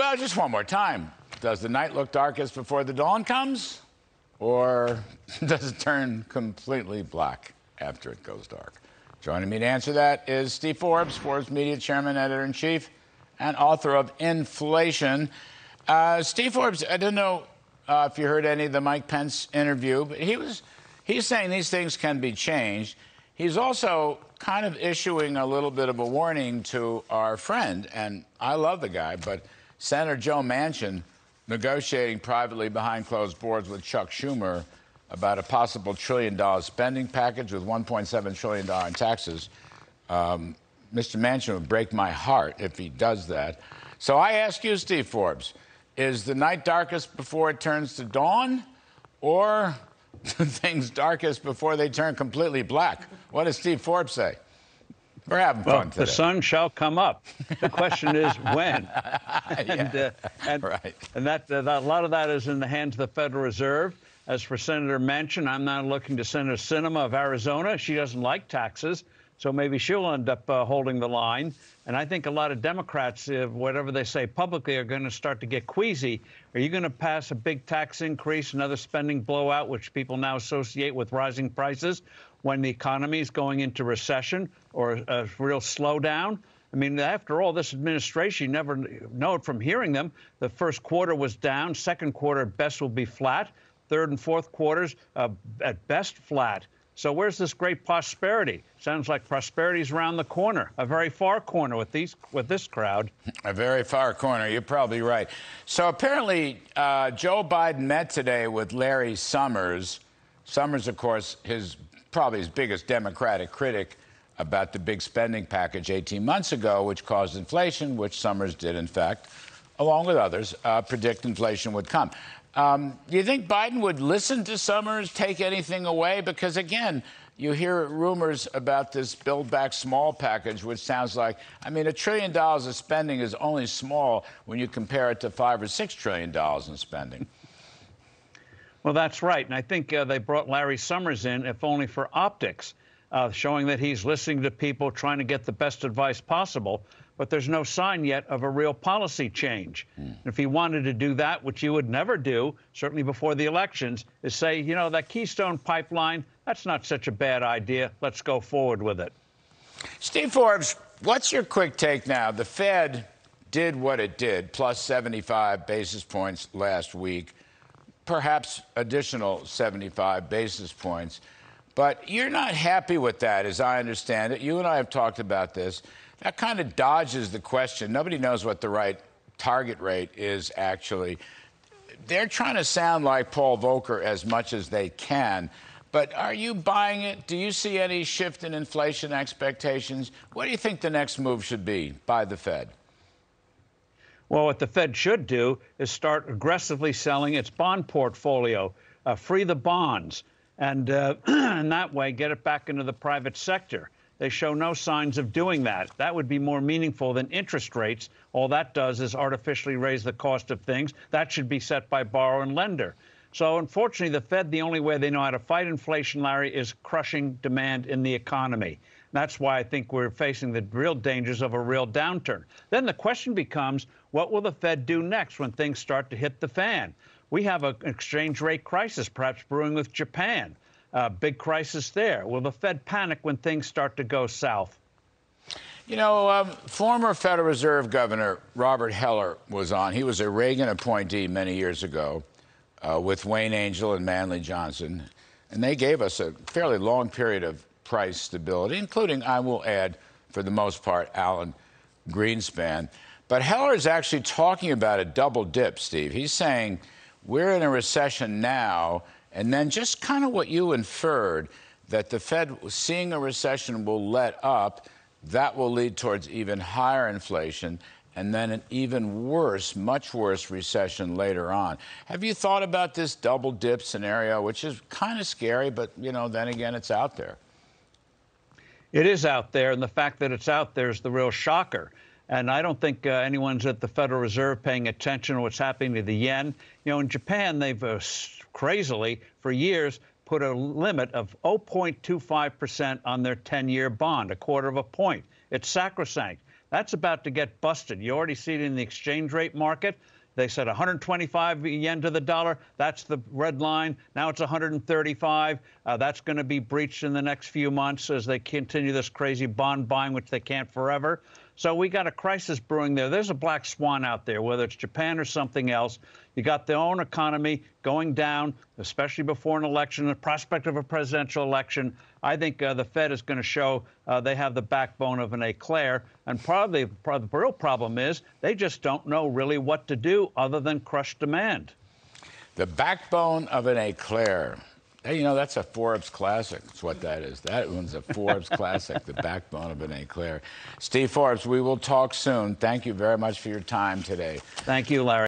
Well, just one more time. Does the night look darkest before the dawn comes? Or does it turn completely black after it goes dark? Joining me to answer that is Steve Forbes, Forbes Media Chairman, Editor in Chief, and author of Inflation. Uh, Steve Forbes, I don't know uh, if you heard any of the Mike Pence interview, but he was he's saying these things can be changed. He's also kind of issuing a little bit of a warning to our friend, and I love the guy, but Senator Joe Manchin negotiating privately behind closed doors with Chuck Schumer about a possible trillion dollar spending package with $1.7 trillion in taxes. Um, Mr. Manchin would break my heart if he does that. So I ask you, Steve Forbes, is the night darkest before it turns to dawn, or things darkest before they turn completely black? What does Steve Forbes say? We're having well, fun today. The sun shall come up. The question is when. and, yeah, uh, and, right. and that, uh, that, a lot of that is in the hands of the Federal Reserve. As for Senator Manchin, I'm now looking to Senator Sinema of Arizona. She doesn't like taxes. So maybe she'll end up uh, holding the line. And I think a lot of Democrats, uh, whatever they say publicly, are going to start to get queasy. Are you going to pass a big tax increase, another spending blowout, which people now associate with rising prices, when the economy is going into recession or a real slowdown? I mean, after all, this administration, you never know it from hearing them. The first quarter was down. Second quarter, at best, will be flat. Third and fourth quarters, uh, at best, flat. So where's this great prosperity? Sounds like prosperity's around the corner, a very far corner with these with this crowd. A very far corner. You're probably right. So apparently, uh, Joe Biden met today with Larry Summers. Summers, of course, his probably his biggest Democratic critic about the big spending package 18 months ago, which caused inflation, which Summers did, in fact, along with others, uh, predict inflation would come. Um, do you think Biden would listen to Summers, take anything away? Because again, you hear rumors about this Build Back Small package, which sounds like, I mean, a trillion dollars of spending is only small when you compare it to five or six trillion dollars in spending. Well, that's right. And I think uh, they brought Larry Summers in, if only for optics, uh, showing that he's listening to people, trying to get the best advice possible but there's no sign yet of a real policy change. Mm. If he wanted to do that, which he would never do, certainly before the elections, is say, you know, that Keystone pipeline, that's not such a bad idea. Let's go forward with it. Steve Forbes, what's your quick take now? The Fed did what it did, plus 75 basis points last week, perhaps additional 75 basis points. But you're not happy with that, as I understand it. You and I have talked about this. That kind of dodges the question. Nobody knows what the right target rate is actually. They're trying to sound like Paul Volcker as much as they can. But are you buying it? Do you see any shift in inflation expectations? What do you think the next move should be by the Fed? Well, what the Fed should do is start aggressively selling its bond portfolio, uh, free the bonds, and uh, in that way get it back into the private sector. They show no signs of doing that. That would be more meaningful than interest rates. All that does is artificially raise the cost of things. That should be set by borrower and lender. So, unfortunately, the Fed, the only way they know how to fight inflation, Larry, is crushing demand in the economy. That's why I think we're facing the real dangers of a real downturn. Then the question becomes what will the Fed do next when things start to hit the fan? We have an exchange rate crisis, perhaps brewing with Japan. Uh, big crisis there. Will the Fed panic when things start to go south? You know, um, former Federal Reserve Governor Robert Heller was on. He was a Reagan appointee many years ago uh, with Wayne Angell and Manley Johnson. And they gave us a fairly long period of price stability, including, I will add, for the most part, Alan Greenspan. But Heller is actually talking about a double dip, Steve. He's saying we're in a recession now and then just kind of what you inferred that the Fed, seeing a recession, will let up. That will lead towards even higher inflation and then an even worse, much worse recession later on. Have you thought about this double dip scenario, which is kind of scary, but you know, then again, it's out there. It is out there, and the fact that it's out there is the real shocker. And I don't think uh, anyone's at the Federal Reserve paying attention to what's happening to the yen. You know, in Japan, they've uh, crazily, for years, put a limit of 0.25% on their 10 year bond, a quarter of a point. It's sacrosanct. That's about to get busted. You already see it in the exchange rate market. They said 125 yen to the dollar. That's the red line. Now it's 135. Uh, that's going to be breached in the next few months as they continue this crazy bond buying, which they can't forever. So we got a crisis brewing there. There's a black swan out there, whether it's Japan or something else. You got their own economy going down, especially before an election, the prospect of a presidential election. I think uh, the Fed is going to show uh, they have the backbone of an eclair. And probably the real problem is they just don't know really what to do other than crush demand. The backbone of an eclair. Hey, you know, that's a Forbes classic. That's what that is. That one's a Forbes classic, the backbone of an eclair. Steve Forbes, we will talk soon. Thank you very much for your time today. Thank you, Larry.